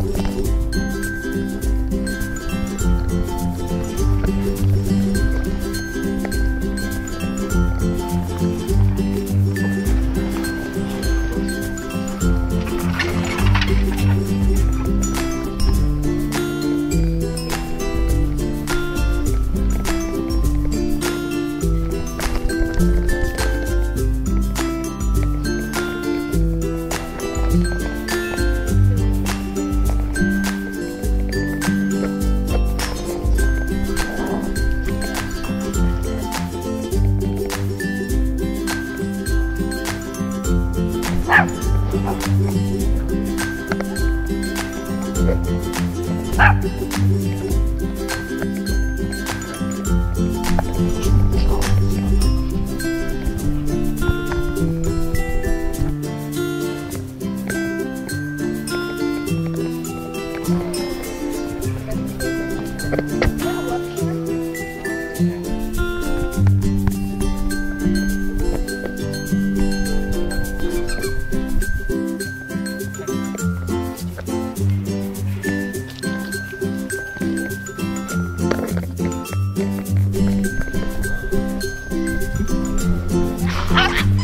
うん。Thank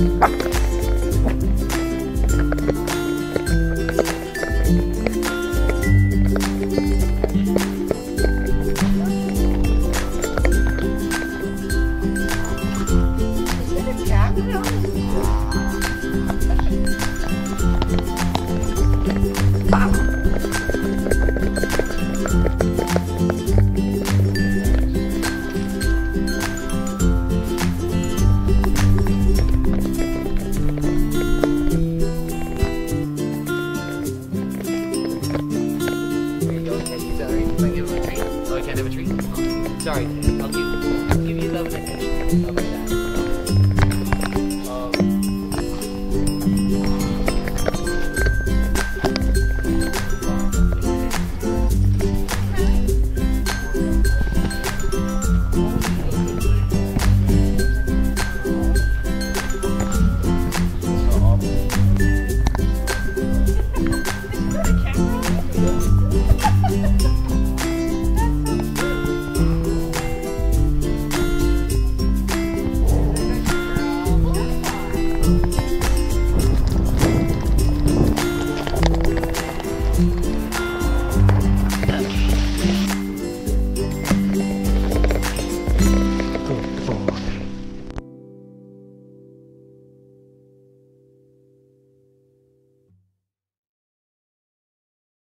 Yeah. Sorry.